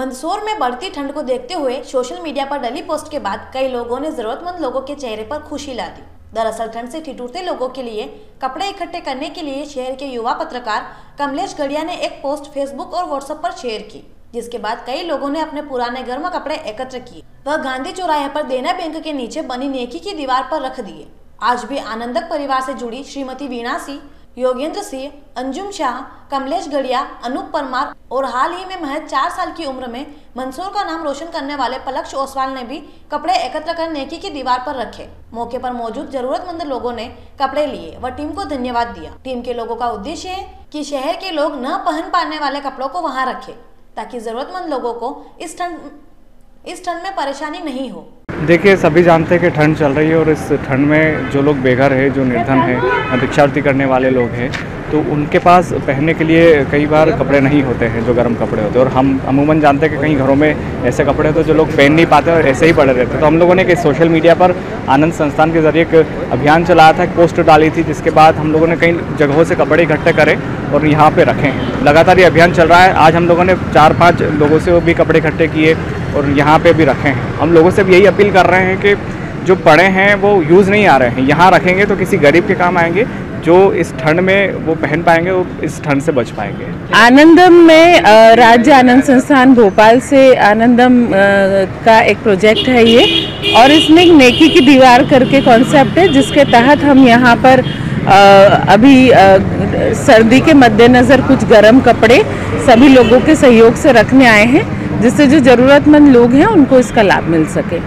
मंदसौर में बढ़ती ठंड को देखते हुए सोशल मीडिया पर डली पोस्ट के बाद कई लोगों ने जरूरतमंद लोगों के चेहरे पर खुशी ला दी। दरअसल ठंड से ठिठुरते लोगों के लिए, कपड़े इकट्ठे करने के लिए शहर के युवा पत्रकार कमलेश गढ़िया ने एक पोस्ट फेसबुक और व्हाट्सएप पर शेयर की, जिसके बाद कई लोगों ने अपने पुराने गर्म कपड़े एकत्र किए। वह गांधी चौराहे पर देना बैंक के नीचे बनी नेकी की दीवार पर रख दिए। आज भी आनंदक परिवार से जुड़ी श्रीमती वीणा सिंह योगेंद्र सिंह, अंजुम शाह, कमलेश गढ़िया अनूप परमार और हाल ही में महज चार साल की उम्र में मंसूर का नाम रोशन करने वाले पलक्ष ओसवाल ने भी कपड़े एकत्र कर नेकी की दीवार पर रखे। मौके पर मौजूद जरूरतमंद लोगों ने कपड़े लिए व टीम को धन्यवाद दिया। टीम के लोगों का उद्देश्य है कि शहर के लोग न पहन पाने वाले कपड़ों को वहाँ रखे, ताकि जरूरतमंद लोगों को इस ठंड इस ठंड में परेशानी नहीं हो। देखिए, सभी जानते हैं कि ठंड चल रही है और इस ठंड में जो लोग बेघर है, जो निर्धन है भिक्षार्थी करने वाले लोग हैं तो उनके पास पहनने के लिए कई बार कपड़े नहीं होते हैं, जो गर्म कपड़े होते हैं। और हम अमूमन जानते हैं कि कई घरों में ऐसे कपड़े होते हैं जो लोग पहन नहीं पाते और ऐसे ही पड़े रहते तो हम लोगों ने एक सोशल मीडिया पर आनंद संस्थान के ज़रिए एक अभियान चलाया था, एक पोस्ट डाली थी, जिसके बाद हम लोगों ने कई जगहों से कपड़े इकट्ठे करे और यहाँ पर रखें लगातार ये अभियान चल रहा है। आज हम लोगों ने चार पाँच लोगों से भी कपड़े इकट्ठे किए और यहाँ पे भी रखे। हैं हम लोगों से भी यही अपील कर रहे हैं कि जो पड़े हैं, वो यूज़ नहीं आ रहे हैं। यहाँ रखेंगे तो किसी गरीब के काम आएँगे, जो इस ठंड में वो पहन पाएँगे, वो इस ठंड से बच पाएँगे। आनंदम में राज्य आनंद संस्थान भोपाल से आनंदम का एक प्रोजेक्ट है ये। और इसमें एक नेकी की दीवार करके कॉन्सेप्ट है, जिसके तहत हम यहाँ पर अभी सर्दी के मद्देनज़र कुछ गर्म कपड़े सभी लोगों के सहयोग से रखने आए हैं। जिससे जो ज़रूरतमंद लोग हैं उनको इसका लाभ मिल सके।